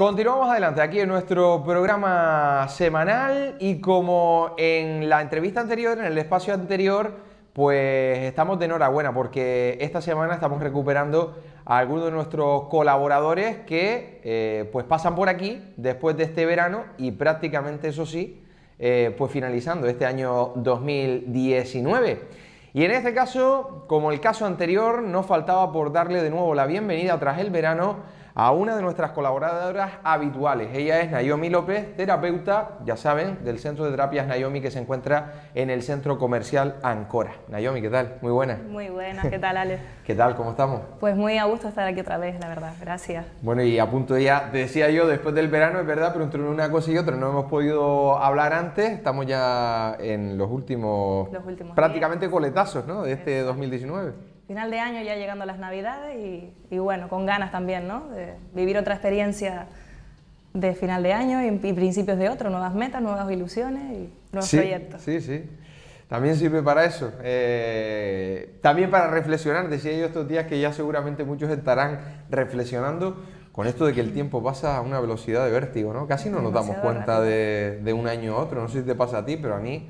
Continuamos adelante aquí en nuestro programa semanal y como en la entrevista anterior, en el espacio anterior, pues estamos de enhorabuena porque esta semana estamos recuperando a algunos de nuestros colaboradores que eh, pues pasan por aquí después de este verano y prácticamente eso sí, eh, pues finalizando este año 2019. Y en este caso, como el caso anterior, nos faltaba por darle de nuevo la bienvenida tras el verano a una de nuestras colaboradoras habituales. Ella es Naomi López, terapeuta, ya saben, del Centro de Terapias Naomi que se encuentra en el Centro Comercial Ancora. Naomi, ¿qué tal? Muy buena. Muy buena, ¿qué tal, Ale? ¿Qué tal? ¿Cómo estamos? Pues muy a gusto estar aquí otra vez, la verdad. Gracias. Bueno, y a punto ya, decía yo, después del verano, es verdad, pero entre una cosa y otra no hemos podido hablar antes. Estamos ya en los últimos, los últimos prácticamente coletazos, ¿no? De este 2019 final de año ya llegando las navidades y, bueno, con ganas también, ¿no? De vivir otra experiencia de final de año y, principios de otro, nuevas metas, nuevas ilusiones y nuevos proyectos. Sí, sí. También sirve para eso. Eh, también para reflexionar. Decía yo estos días que ya seguramente muchos estarán reflexionando con esto de que el tiempo pasa a una velocidad de vértigo, ¿no? Casi no nos damos cuenta de, de, un año a otro. No sé si te pasa a ti, pero a mí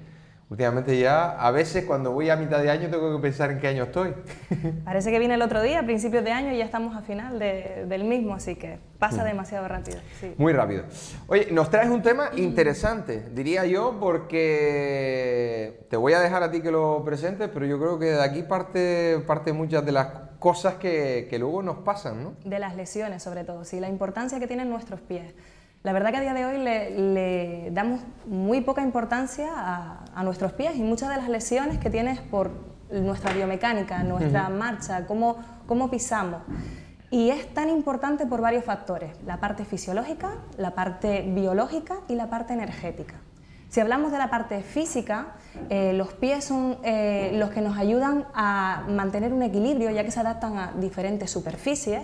Últimamente ya, a veces cuando voy a mitad de año tengo que pensar en qué año estoy. Parece que viene el otro día, a principios de año, y ya estamos a final del mismo, así que pasa mm. demasiado rápido. Muy rápido. Oye, nos traes un tema interesante, diría yo, porque te voy a dejar a ti que lo presentes, pero yo creo que de aquí parte, parte muchas de las cosas que, que luego nos pasan, ¿no? De las lesiones, sobre todo, sí, la importancia que tienen nuestros pies. La verdad que a día de hoy le, damos muy poca importancia a, nuestros pies y muchas de las lesiones que tienes por nuestra biomecánica, nuestra marcha, cómo, cómo pisamos. Y es tan importante por varios factores, la parte fisiológica, la parte biológica y la parte energética. Si hablamos de la parte física, eh, los pies son eh, los que nos ayudan a mantener un equilibrio ya que se adaptan a diferentes superficies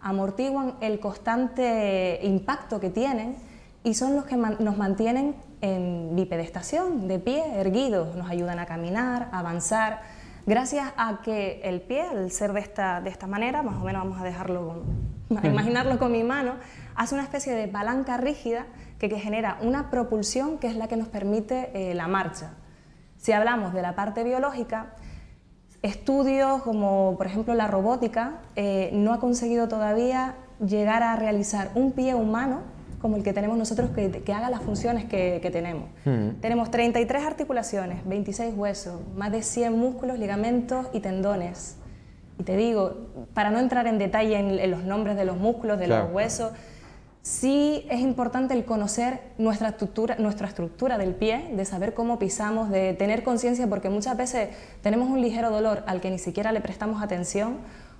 amortiguan el constante impacto que tienen y son los que nos mantienen en bipedestación, de pie, erguidos, nos ayudan a caminar, a avanzar. Gracias a que el pie, al ser de esta, de esta manera, más o menos vamos a dejarlo, imaginarlo con mi mano, hace una especie de palanca rígida que, genera una propulsión que es la que nos permite eh, la marcha. Si hablamos de la parte biológica, Estudios como por ejemplo la robótica eh, no ha conseguido todavía llegar a realizar un pie humano como el que tenemos nosotros que, haga las funciones que, tenemos. Hmm. Tenemos 33 articulaciones, 26 huesos, más de 100 músculos, ligamentos y tendones. Y te digo, para no entrar en detalle en, los nombres de los músculos, de los huesos, Sí es importante el conocer nuestra estructura, nuestra estructura del pie, de saber cómo pisamos, de tener conciencia, porque muchas veces tenemos un ligero dolor al que ni siquiera le prestamos atención,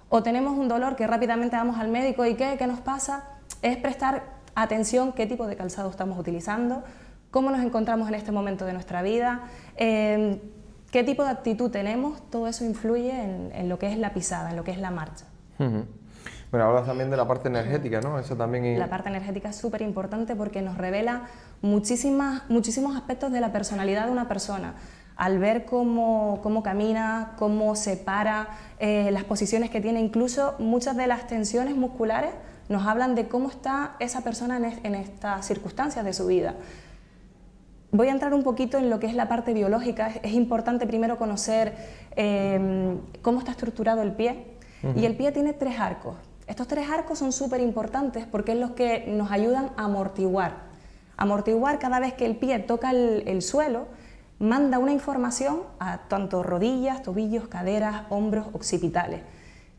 o tenemos un dolor que rápidamente vamos al médico y ¿qué? ¿Qué nos pasa? Es prestar atención qué tipo de calzado estamos utilizando, cómo nos encontramos en este momento de nuestra vida, em, qué tipo de actitud tenemos, todo eso influye en, lo que es la pisada, en lo que es la marcha. Bueno, hablas también de la parte energética, ¿no? Eso también... La parte energética es súper importante porque nos revela muchísimas, muchísimos aspectos de la personalidad de una persona. Al ver cómo, cómo camina, cómo se para, eh, las posiciones que tiene, incluso muchas de las tensiones musculares nos hablan de cómo está esa persona en, estas circunstancias de su vida. Voy a entrar un poquito en lo que es la parte biológica. Es, importante primero conocer eh, cómo está estructurado el pie. Y el pie tiene tres arcos. Estos tres arcos son súper importantes porque es los que nos ayudan a amortiguar. Amortiguar cada vez que el pie toca el, suelo, manda una información a tanto rodillas, tobillos, caderas, hombros, occipitales.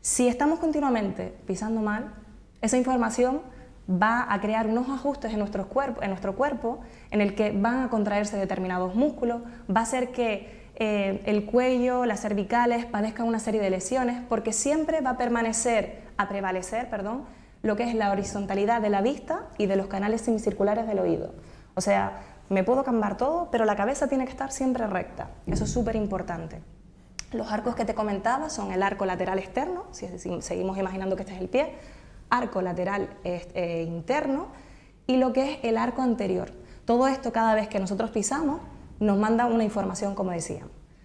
Si estamos continuamente pisando mal, esa información va a crear unos ajustes en, nuestro cuerpo, en nuestro cuerpo en el que van a contraerse determinados músculos, va a hacer que eh, el cuello, las cervicales padezcan una serie de lesiones, porque siempre va a permanecer a prevalecer, perdón, lo que es la horizontalidad de la vista y de los canales semicirculares del oído. O sea, me puedo cambiar todo, pero la cabeza tiene que estar siempre recta. Eso es súper importante. Los arcos que te comentaba son el arco lateral externo, si, seguimos imaginando que este es el pie, arco lateral eh, interno y lo que es el arco anterior. Todo esto cada vez que nosotros pisamos nos manda una información, como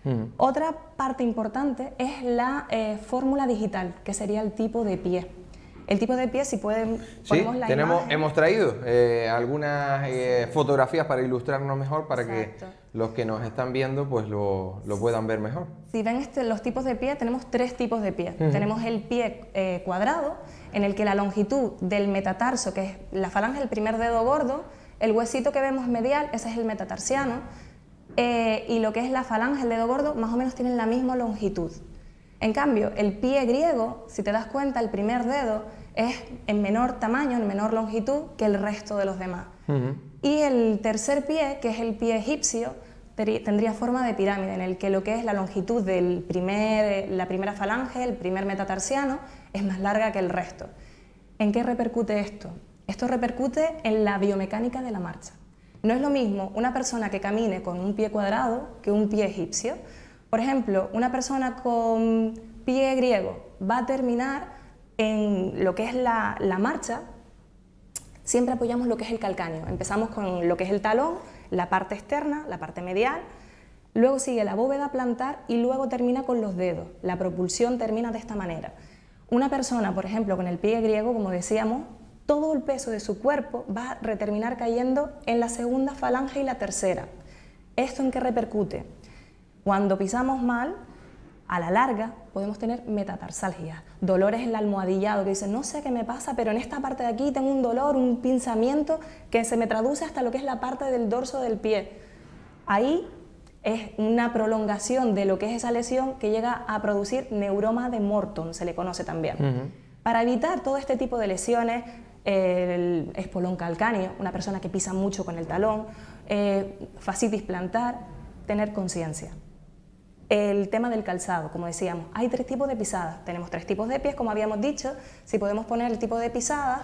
decía. Otra parte importante es la eh, fórmula digital, que sería el tipo de pie. El tipo de pie, si pueden, sí, tenemos, hemos traído eh, algunas eh, fotografías para ilustrarnos mejor, para que los que nos están viendo pues lo, lo puedan ver mejor. Si ven este, los tipos de pie, tenemos tres tipos de pie. Tenemos el pie eh, cuadrado, en el que la longitud del metatarso, que es la falange del primer dedo gordo, el huesito que vemos medial, ese es el metatarsiano, y lo que es la falange, el dedo gordo, más o menos tienen la misma longitud. En cambio, el pie griego, si te das cuenta, el primer dedo es en menor tamaño, en menor longitud que el resto de los demás. Y el tercer pie, que es el pie egipcio, tendría forma de pirámide, en el que lo que es la longitud de la primera falange, el primer metatarsiano, es más larga que el resto. ¿En qué repercute esto? Esto repercute en la biomecánica de la marcha. No es lo mismo una persona que camine con un pie cuadrado que un pie egipcio. Por ejemplo, una persona con pie griego va a terminar en lo que es la, marcha, siempre apoyamos lo que es el calcáneo. Empezamos con lo que es el talón, la parte externa, la parte medial, luego sigue la bóveda plantar y luego termina con los dedos. La propulsión termina de esta manera. Una persona, por ejemplo, con el pie griego, como decíamos, todo el peso de su cuerpo va a reterminar cayendo en la segunda falange y la tercera. ¿Esto en qué repercute? Cuando pisamos mal, a la larga podemos tener metatarsalgia, dolores en el almohadillado, que dicen, no sé qué me pasa, pero en esta parte de aquí tengo un dolor, un pinzamiento que se me traduce hasta lo que es la parte del dorso del pie. Ahí es una prolongación de lo que es esa lesión que llega a producir neuroma de Morton, se le conoce también. Para evitar todo este tipo de lesiones, el espolón calcáneo, una persona que pisa mucho con el talón, eh, fascitis plantar, tener conciencia. El tema del calzado, como decíamos, hay tres tipos de pisadas. Tenemos tres tipos de pies, como habíamos dicho. Si podemos poner el tipo de pisada.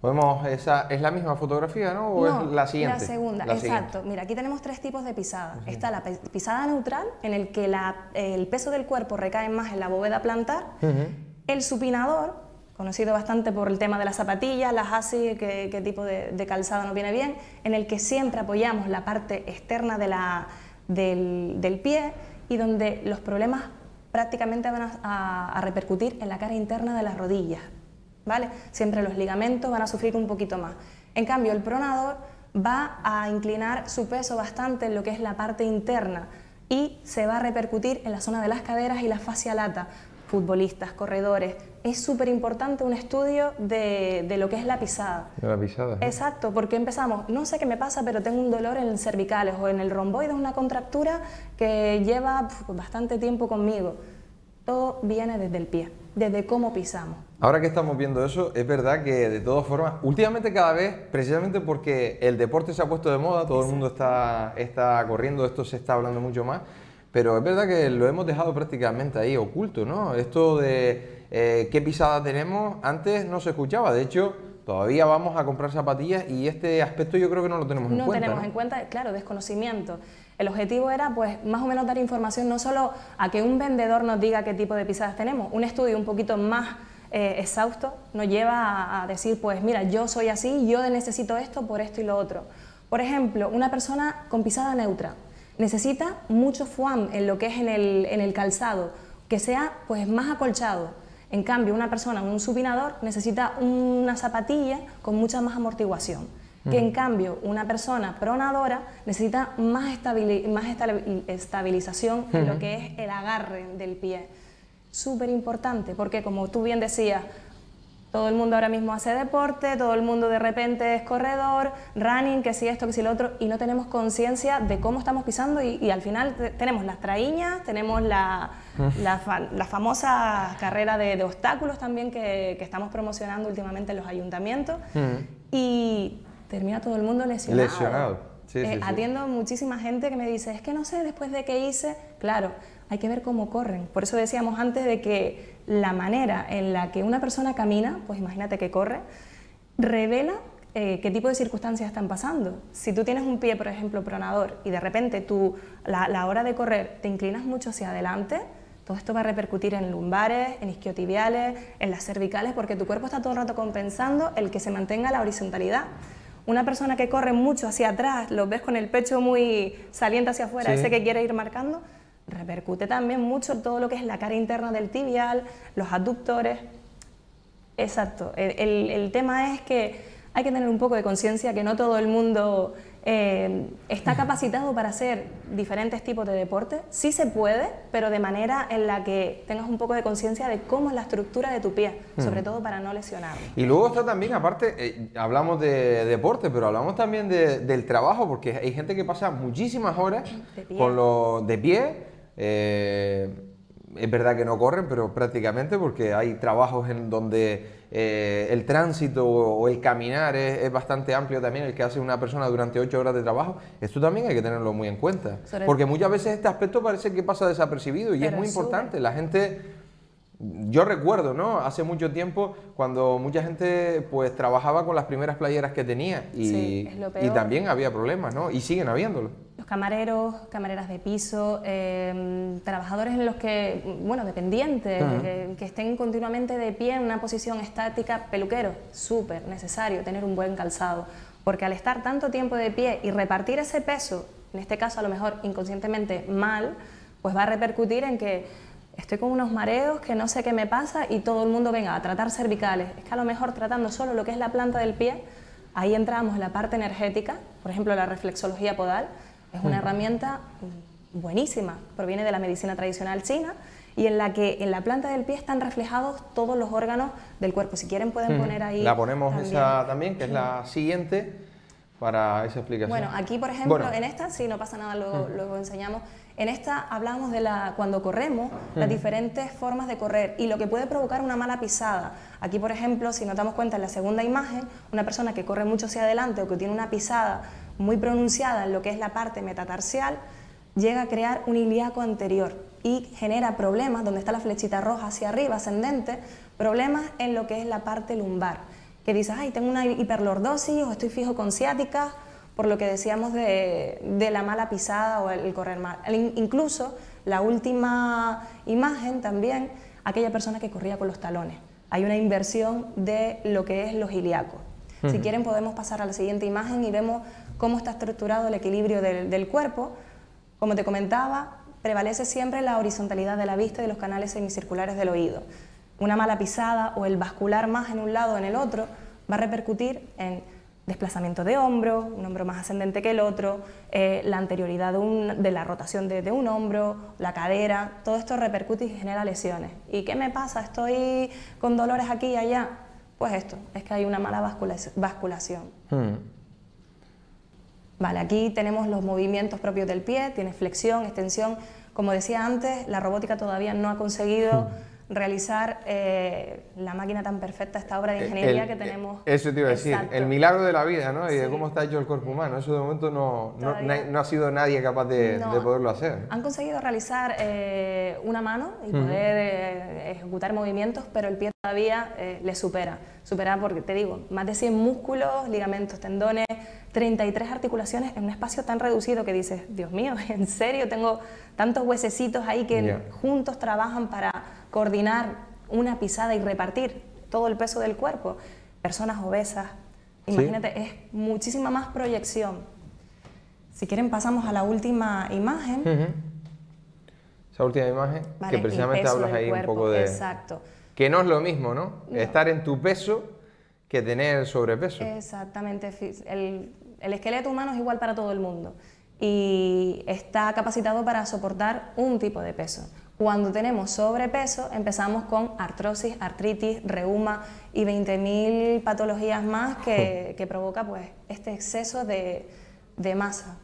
Podemos, esa, ¿Es la misma fotografía, no? ¿O es la siguiente? La segunda, exacto. Mira, aquí tenemos tres tipos de pisada. Está la pisada neutral, en el que el peso del cuerpo recae más en la bóveda plantar. El supinador, conocido bastante por el tema de las zapatillas, las ASI, qué, tipo de, calzado nos viene bien, en el que siempre apoyamos la parte externa de la del, pie y donde los problemas prácticamente van a, repercutir en la cara interna de las rodillas. ¿vale? Siempre los ligamentos van a sufrir un poquito más. En cambio, el pronador va a inclinar su peso bastante en lo que es la parte interna y se va a repercutir en la zona de las caderas y la fascia lata. Futbolistas, corredores, es súper importante un estudio de, de, lo que es la pisada. De la pisada. Exacto, porque empezamos, no sé qué me pasa, pero tengo un dolor en el cervicales o en el romboide, una contractura que lleva bastante tiempo conmigo. Todo viene desde el pie, desde cómo pisamos. Ahora que estamos viendo eso, es verdad que de todas formas, últimamente cada vez, precisamente porque el deporte se ha puesto de moda, todo el mundo está, está corriendo, esto se está hablando mucho más, pero es verdad que lo hemos dejado prácticamente ahí oculto, ¿no? Esto de eh, qué pisada tenemos, antes no se escuchaba. De hecho, todavía vamos a comprar zapatillas y este aspecto yo creo que no lo tenemos en cuenta. No tenemos en cuenta, claro, desconocimiento. El objetivo era, pues, más o menos dar información no solo a que un vendedor nos diga qué tipo de pisadas tenemos, un estudio un poquito más eh, exhausto nos lleva a, decir, pues, mira, yo soy así, yo necesito esto por esto y lo otro. Por ejemplo, una persona con pisada neutra necesita mucho foam en lo que es en el, en el calzado, que sea pues más acolchado. En cambio, una persona, un supinador, necesita una zapatilla con mucha más amortiguación. Que en cambio, una persona pronadora necesita más, más estabilización en lo que es el agarre del pie. Súper importante, porque como tú bien decías, todo el mundo ahora mismo hace deporte, todo el mundo de repente es corredor, running, que si esto, que si lo otro, y no tenemos conciencia de cómo estamos pisando y, al final tenemos las traíñas, tenemos la, la, famosa carrera de, obstáculos también que, estamos promocionando últimamente en los ayuntamientos y termina todo el mundo lesionado. Lesionado. Eh, atiendo muchísima gente que me dice, es que no sé, después de que hice, claro, hay que ver cómo corren. Por eso decíamos antes de que la manera en la que una persona camina, pues imagínate que corre, revela eh, qué tipo de circunstancias están pasando. Si tú tienes un pie, por ejemplo, pronador, y de repente tú, la, la hora de correr, te inclinas mucho hacia adelante, todo esto va a repercutir en lumbares, en isquiotibiales, en las cervicales, porque tu cuerpo está todo el rato compensando el que se mantenga la horizontalidad. Una persona que corre mucho hacia atrás, lo ves con el pecho muy saliente hacia afuera, ese que quiere ir marcando, repercute también mucho todo lo que es la cara interna del tibial, los aductores. Exacto. el tema es que hay que tener un poco de conciencia que no todo el mundo eh, está capacitado para hacer diferentes tipos de deporte. Sí se puede, pero de manera en la que tengas un poco de conciencia de cómo es la estructura de tu pie, sobre todo para no lesionar. Y luego está también, aparte, eh, hablamos de deporte, pero hablamos también del trabajo, porque hay gente que pasa muchísimas horas con los de pie. Eh, es verdad que no corren, pero prácticamente porque hay trabajos en donde eh, el tránsito o, el caminar es, bastante amplio también, el que hace una persona durante ocho horas de trabajo. Esto también hay que tenerlo muy en cuenta. porque muchas veces este aspecto parece que pasa desapercibido y es muy importante. La gente yo recuerdo, ¿no? Hace mucho tiempo cuando mucha gente pues trabajaba con las primeras playeras que tenía y, y también había problemas, ¿no? Y siguen habiéndolo. Los camareros, camareras de piso, em, trabajadores en los que, bueno, dependientes, que, que, estén continuamente de pie en una posición estática, peluquero, súper necesario tener un buen calzado, porque al estar tanto tiempo de pie y repartir ese peso, en este caso a lo mejor inconscientemente mal, pues va a repercutir en que estoy con unos mareos que no sé qué me pasa y todo el mundo venga a tratar cervicales. Es que a lo mejor tratando solo lo que es la planta del pie, ahí entramos en la parte energética, por ejemplo la reflexología podal, es una herramienta buenísima, proviene de la medicina tradicional china y en la que en la planta del pie están reflejados todos los órganos del cuerpo. Si quieren pueden poner ahí... La ponemos esa también, que es la siguiente para esa explicación. Bueno, aquí por ejemplo, en esta, si no pasa nada, luego, luego enseñamos, en esta hablamos de la, cuando corremos, las diferentes formas de correr y lo que puede provocar una mala pisada. Aquí, por ejemplo, si nos damos cuenta en la segunda imagen, una persona que corre mucho hacia adelante o que tiene una pisada muy pronunciada en lo que es la parte metatarsial, llega a crear un ilíaco anterior y genera problemas, donde está la flechita roja hacia arriba, ascendente, problemas en lo que es la parte lumbar. Que dices, ay, tengo una hiperlordosis o estoy fijo con ciática, por lo que decíamos de, la mala pisada o el, correr mal. incluso la última imagen también, aquella persona que corría con los talones. Hay una inversión de lo que es los ilíacos. Si quieren podemos pasar a la siguiente imagen y vemos cómo está estructurado el equilibrio del, cuerpo. Como te comentaba, prevalece siempre la horizontalidad de la vista y de los canales semicirculares del oído. Una mala pisada o el bascular más en un lado o en el otro va a repercutir en desplazamiento de hombro, un hombro más ascendente que el otro, eh, la anterioridad de, la rotación de, un hombro, la cadera, todo esto repercute y genera lesiones. ¿Y qué me pasa? ¿Estoy con dolores aquí y allá? Pues esto, es que hay una mala basculación. Hmm. Vale, aquí tenemos los movimientos propios del pie, tiene flexión, extensión. Como decía antes, la robótica todavía no ha conseguido... Hmm realizar eh, la máquina tan perfecta, esta obra de ingeniería que tenemos. Eso te iba a decir, el milagro de la vida, ¿no? Y de cómo está hecho el cuerpo humano. Eso de momento no, no, ha sido nadie capaz de, poderlo hacer. Han conseguido realizar eh, una mano y poder eh, ejecutar movimientos, pero el pie todavía le supera. Supera porque, te digo, más de 100 músculos, ligamentos, tendones, 33 articulaciones en un espacio tan reducido que dices, Dios mío, ¿en serio tengo tantos huesecitos ahí que juntos trabajan para coordinar una pisada y repartir todo el peso del cuerpo. Personas obesas, imagínate, es muchísima más proyección. Si quieren pasamos a la última imagen. Esa última imagen, que precisamente hablas ahí un poco de... Exacto. Que no es lo mismo, ¿no? Estar en tu peso que tener sobrepeso. Exactamente. El, el esqueleto humano es igual para todo el mundo y está capacitado para soportar un tipo de peso. Cuando tenemos sobrepeso empezamos con artrosis, artritis, reuma y 20.000 patologías más que, provoca pues, este exceso de, masa.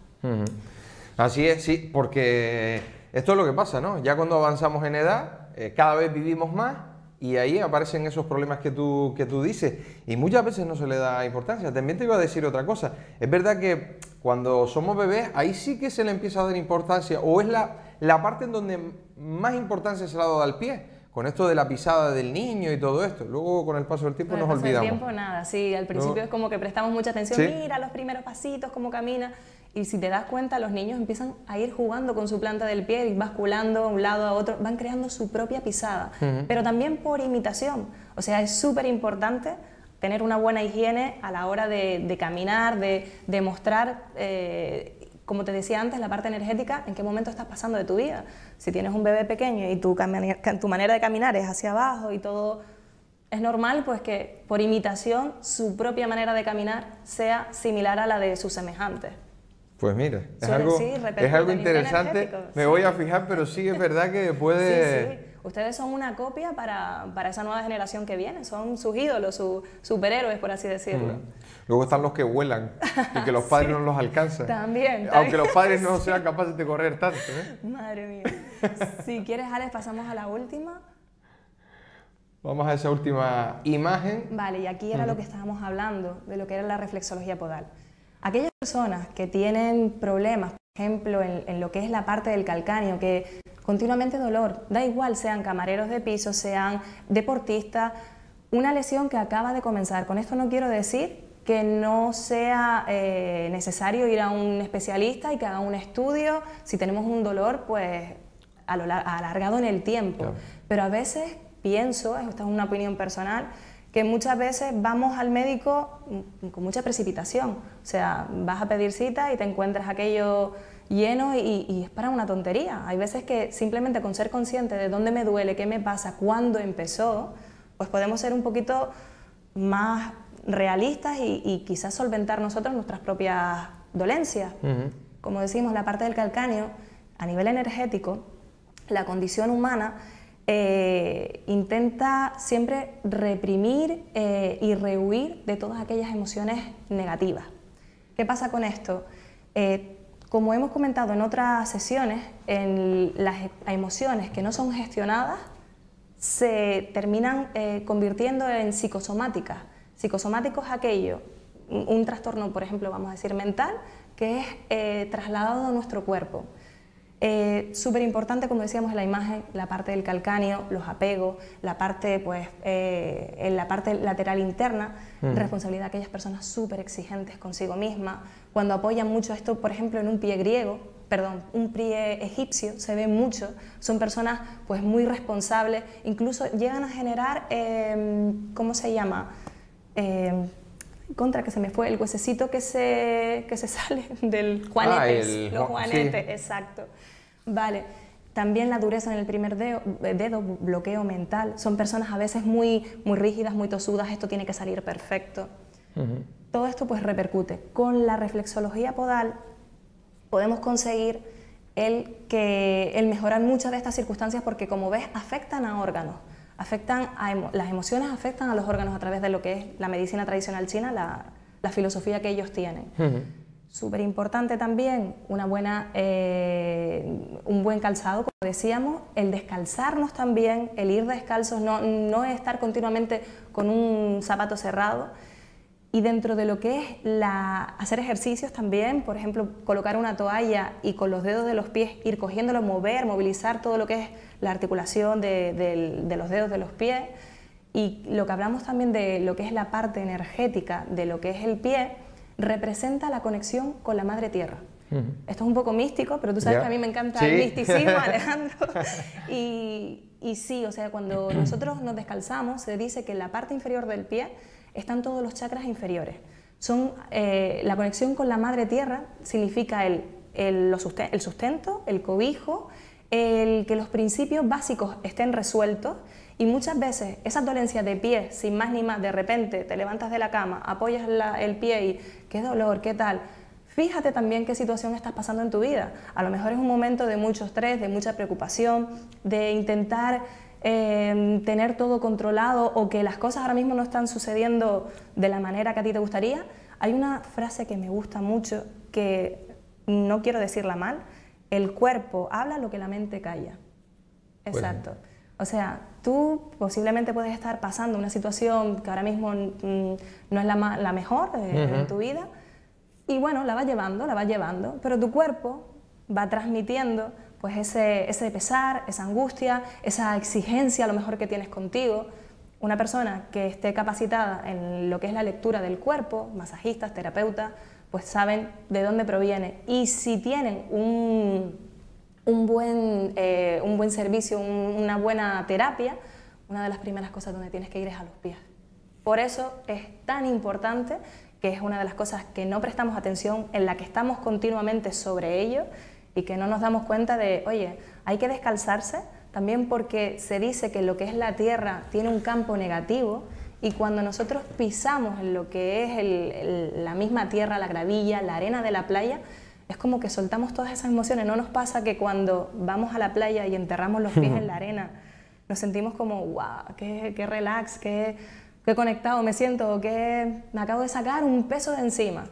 Así es, sí, porque esto es lo que pasa, ¿no? Ya cuando avanzamos en edad, eh, cada vez vivimos más y ahí aparecen esos problemas que tú, que tú dices y muchas veces no se le da importancia. También te iba a decir otra cosa. Es verdad que cuando somos bebés, ahí sí que se le empieza a dar importancia o es la, la parte en donde más importancia se le ha dado al pie con esto de la pisada del niño y todo esto. Luego, con el paso del tiempo, nos olvidamos. Con el tiempo, nada. Sí, al principio es como que prestamos mucha atención. Mira los primeros pasitos, cómo camina. Y si te das cuenta, los niños empiezan a ir jugando con su planta del pie, y basculando de un lado a otro, van creando su propia pisada, pero también por imitación. O sea, es súper importante tener una buena higiene a la hora de, caminar, de, de mostrar, eh, como te decía antes, la parte energética, en qué momento estás pasando de tu vida. Si tienes un bebé pequeño y tu, tu manera de caminar es hacia abajo y todo Es normal pues que por imitación su propia manera de caminar sea similar a la de sus semejantes. Pues mira, es algo, es algo interesante. Me voy a fijar, pero sí es verdad que puede... Sí. Ustedes son una copia para, para, esa nueva generación que viene, son sus ídolos, sus superhéroes, por así decirlo. Mm. Luego están los que vuelan y que los padres no los alcanzan. También, Aunque los padres no sean capaces de correr tanto. ¿eh? Madre mía. si quieres, Alex, pasamos a la última. Vamos a esa última imagen. Vale, y aquí era lo que estábamos hablando, de lo que era la reflexología podal. Aquellas personas que tienen problemas, por ejemplo, en, lo que es la parte del calcáneo, que continuamente dolor, da igual, sean camareros de piso, sean deportistas, una lesión que acaba de comenzar. Con esto no quiero decir que no sea eh, necesario ir a un especialista y que haga un estudio si tenemos un dolor pues alargado en el tiempo. Pero a veces pienso, esta es una opinión personal, que muchas veces vamos al médico con mucha precipitación. O sea, vas a pedir cita y te encuentras aquello lleno y, es para una tontería. Hay veces que simplemente con ser consciente de dónde me duele, qué me pasa, cuándo empezó, pues podemos ser un poquito más realistas y, quizás solventar nosotros nuestras propias dolencias. Como decimos, la parte del calcáneo, a nivel energético, la condición humana eh, intenta siempre reprimir eh, y rehuir de todas aquellas emociones negativas. ¿Qué pasa con esto? Eh, como hemos comentado en otras sesiones, las emociones que no son gestionadas se terminan convirtiendo en psicosomáticas. Psicosomático es aquello, un, trastorno, por ejemplo, vamos a decir mental, que es trasladado a nuestro cuerpo. Eh, Súper importante, como decíamos en la imagen, la parte del calcáneo, los apegos, la parte, pues, eh, en la parte lateral interna, mm. responsabilidad de aquellas personas súper exigentes consigo misma. Cuando apoyan mucho esto, por ejemplo, en un pie griego, perdón, un pie egipcio, se ve mucho, son personas pues muy responsables, incluso llegan a generar, em, ¿cómo se llama? Contra que se me fue el huesecito que se, que se sale del juanetes, ah, los juanetes, exacto. Vale. También la dureza en el primer dedo, dedo, bloqueo mental. Son personas a veces muy, muy rígidas, muy tosudas, esto tiene que salir perfecto. Todo esto pues repercute. Con la reflexología podal podemos conseguir el, que, el mejorar muchas de estas circunstancias porque como ves afectan a órganos afectan a las emociones afectan a los órganos a través de lo que es la medicina tradicional china, la, filosofía que ellos tienen. Súper importante también una buena, eh, un buen calzado, como decíamos, el descalzarnos también, el ir descalzos, no, no estar continuamente con un zapato cerrado. Y dentro de lo que es la, hacer ejercicios también, por ejemplo, colocar una toalla y con los dedos de los pies ir cogiéndolo, mover, movilizar todo lo que es la articulación de, los dedos de los pies. Y lo que hablamos también de lo que es la parte energética de lo que es el pie, representa la conexión con la madre tierra. Esto es un poco místico, pero tú sabes que a mí me encanta el misticismo, Alejandro. y, y sí, o sea, cuando nosotros nos descalzamos, se dice que la parte inferior del pie están todos los chakras inferiores. Son, eh, la conexión con la madre tierra significa el, el, el sustento, el cobijo, el que los principios básicos estén resueltos y muchas veces esas dolencias de pie, sin más ni más, de repente te levantas de la cama, apoyas el pie y qué dolor, qué tal. Fíjate también qué situación estás pasando en tu vida. A lo mejor es un momento de mucho estrés, de mucha preocupación, de intentar Em, tener todo controlado o que las cosas ahora mismo no están sucediendo de la manera que a ti te gustaría, hay una frase que me gusta mucho que no quiero decirla mal, el cuerpo habla lo que la mente calla. Exacto. O sea, tú posiblemente puedes estar pasando una situación que ahora mismo mm, no es la, la mejor en tu vida y bueno, la va llevando, la va llevando, pero tu cuerpo va transmitiendo pues ese, ese pesar, esa angustia, esa exigencia a lo mejor que tienes contigo. Una persona que esté capacitada en lo que es la lectura del cuerpo, masajistas, terapeutas, pues saben de dónde proviene. Y si tienen un, un, buen, eh, un buen servicio, una buena terapia, una de las primeras cosas donde tienes que ir es a los pies. Por eso es tan importante, que es una de las cosas que no prestamos atención, en la que estamos continuamente sobre ello, y que no nos damos cuenta de, oye, hay que descalzarse también porque se dice que lo que es la tierra tiene un campo negativo y cuando nosotros pisamos en lo que es la misma tierra, la gravilla, la arena de la playa, es como que soltamos todas esas emociones. No nos pasa que cuando vamos a la playa y enterramos los pies en la arena, nos sentimos como, wow, qué, qué relax, qué, qué conectado me siento, que me acabo de sacar un peso de encima.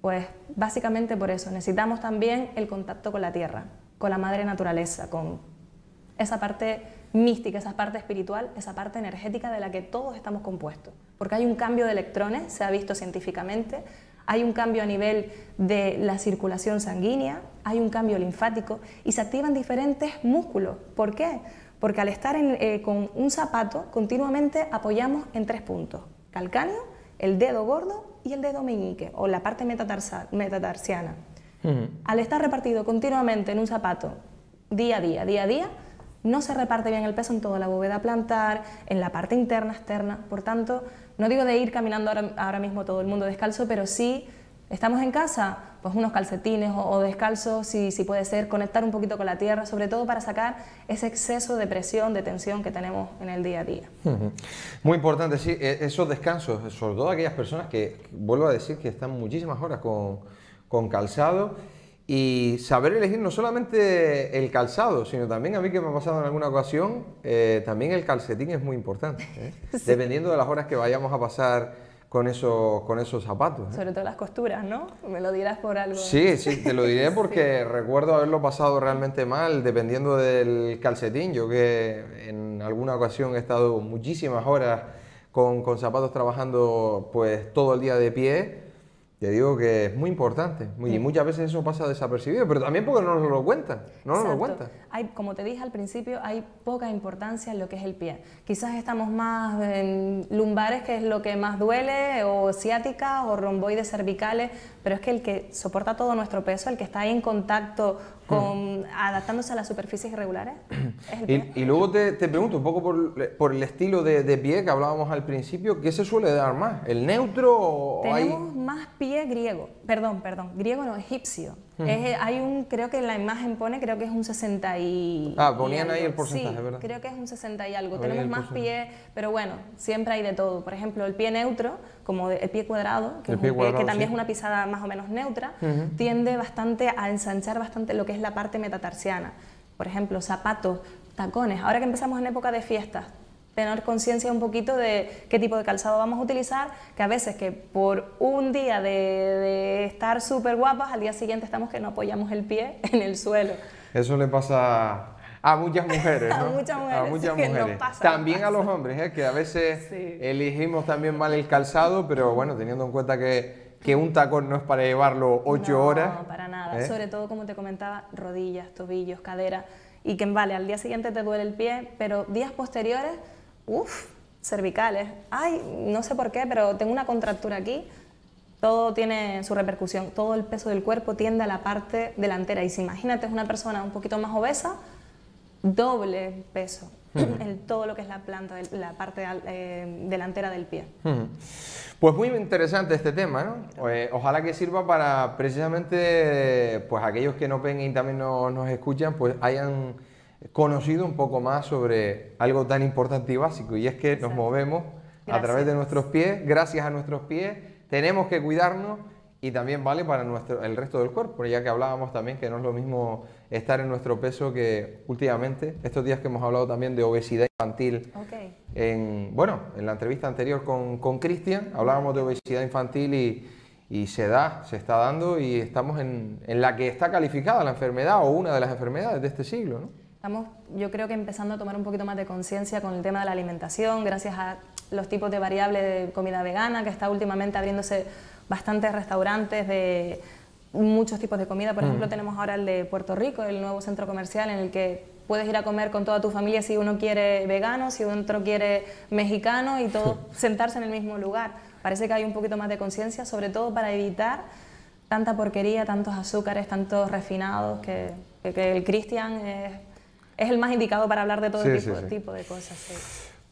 Pues básicamente por eso, necesitamos también el contacto con la tierra, con la madre naturaleza, con esa parte mística, esa parte espiritual, esa parte energética de la que todos estamos compuestos. Porque hay un cambio de electrones, se ha visto científicamente, hay un cambio a nivel de la circulación sanguínea, hay un cambio linfático y se activan diferentes músculos. ¿Por qué? Porque al estar eh, con un zapato continuamente apoyamos en tres puntos, calcáneo, el dedo gordo y el dedo meñique o la parte metatarsiana. Al estar repartido continuamente en un zapato día a día, día a día, no se reparte bien el peso en toda la bóveda plantar, en la parte interna, externa. Por tanto, no digo de ir caminando ahora, mismo todo el mundo descalzo, pero sí estamos en casa, pues unos calcetines o, descalzos, si, si, puede ser, conectar un poquito con la tierra, sobre todo para sacar ese exceso de presión, de tensión que tenemos en el día a día. Muy importante, sí, e, esos descansos, sobre todo aquellas personas que, vuelvo a decir, que están muchísimas horas con, con calzado y saber elegir no solamente el calzado, sino también a mí que me ha pasado en alguna ocasión, eh, también el calcetín es muy importante, ¿eh? dependiendo de las horas que vayamos a pasar con esos, con esos zapatos. ¿eh? Sobre todo las costuras, ¿no? Me lo dirás por algo. Sí, sí, te lo diré porque recuerdo haberlo pasado realmente mal dependiendo del calcetín. Yo que en alguna ocasión he estado muchísimas horas con, con zapatos trabajando pues todo el día de pie te digo que es muy importante y muchas veces eso pasa desapercibido, pero también porque no nos lo cuentan, no nos lo cuentan. Hay, como te dije al principio, hay poca importancia en lo que es el pie. Quizás estamos más en lumbares, que es lo que más duele, o ciática, o romboides cervicales, pero es que el que soporta todo nuestro peso, el que está ahí en contacto con, adaptándose a las superficies irregulares. Y, luego te, pregunto un poco por, el estilo de, pie que hablábamos al principio, ¿qué se suele dar más? ¿El neutro o Tenemos más pie griego, perdón, perdón, griego no, egipcio. Eh, hay un, creo que la imagen pone, creo que es un 60 y... Ah, ponían ahí el porcentaje, sí, ¿verdad? creo que es un 60 y algo. Tenemos más pie, pero bueno, siempre hay de todo. Por ejemplo, el pie neutro, como el pie cuadrado, que, también es una pisada más o menos neutra, tiende bastante a ensanchar bastante lo que es la parte metatarsiana. Por ejemplo, zapatos, tacones. Ahora que empezamos en época de fiestas, tener conciencia un poquito de qué tipo de calzado vamos a utilizar, que a veces que por un día de, estar súper guapas, al día siguiente estamos que no apoyamos el pie en el suelo. Eso le pasa a muchas mujeres, ¿no? a muchas mujeres. A muchas mujeres. también a los hombres, ¿eh? que a veces elegimos también mal el calzado, pero bueno, teniendo en cuenta que, que un tacón no es para llevarlo ocho horas. No, para nada. ¿eh? Sobre todo, como te comentaba, rodillas, tobillos, cadera. Y que vale, al día siguiente te duele el pie, pero días posteriores uff, cervicales. Ay, no sé por qué, pero tengo una contractura aquí. Todo tiene su repercusión. Todo el peso del cuerpo tiende a la parte delantera. Y si imagínate, es una persona un poquito más obesa, doble peso en todo lo que es la planta, la parte eh, delantera del pie. Pues muy interesante este tema, ¿no? Eh, ojalá que sirva para precisamente, pues aquellos que nos ven y también nos, nos escuchan, pues hayan conocido un poco más sobre algo tan importante y básico, y es que nos movemos a través de nuestros pies, gracias a nuestros pies, tenemos que cuidarnos y también vale para nuestro, el resto del cuerpo, ya que hablábamos también que no es lo mismo estar en nuestro peso que últimamente, estos días que hemos hablado también de obesidad infantil, en, bueno, en la entrevista anterior con Cristian hablábamos de obesidad infantil y, y, se da, se está dando y estamos en, en la que está calificada la enfermedad o una de las enfermedades de este siglo. ¿no? Estamos, yo creo que empezando a tomar un poquito más de conciencia con el tema de la alimentación, gracias a los tipos de variables de comida vegana, que está últimamente abriéndose bastantes restaurantes de muchos tipos de comida. Por ejemplo, mm. tenemos ahora el de Puerto Rico, el nuevo centro comercial en el que puedes ir a comer con toda tu familia si uno quiere vegano, si otro quiere mexicano y todo sentarse en el mismo lugar. Parece que hay un poquito más de conciencia, sobre todo para evitar tanta porquería, tantos azúcares, tantos refinados, que, que, que el Cristian es es el más indicado para hablar de todo tipo, de cosas.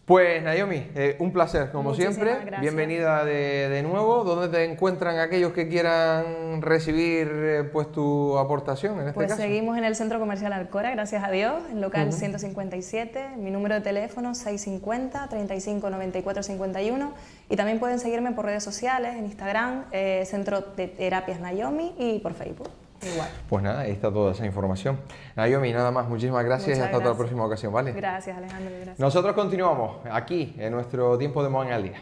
Pues Naomi, eh, un placer como Muchísimas siempre. gracias. Bienvenida de, de nuevo. ¿Dónde te encuentran aquellos que quieran recibir eh, pues tu aportación en este Pues caso? seguimos en el Centro Comercial Alcora, gracias a Dios, en local 157, mi número de teléfono 650 35 94 51 y también pueden seguirme por redes sociales, en Instagram, eh, Centro de Terapias Naomi y por Facebook. Igual. Pues nada, ahí está toda esa información. Naomi, nada más, muchísimas gracias y hasta otra gracias. próxima ocasión, ¿vale? Gracias Alejandro, gracias. Nosotros continuamos aquí en nuestro tiempo de Moan al Día.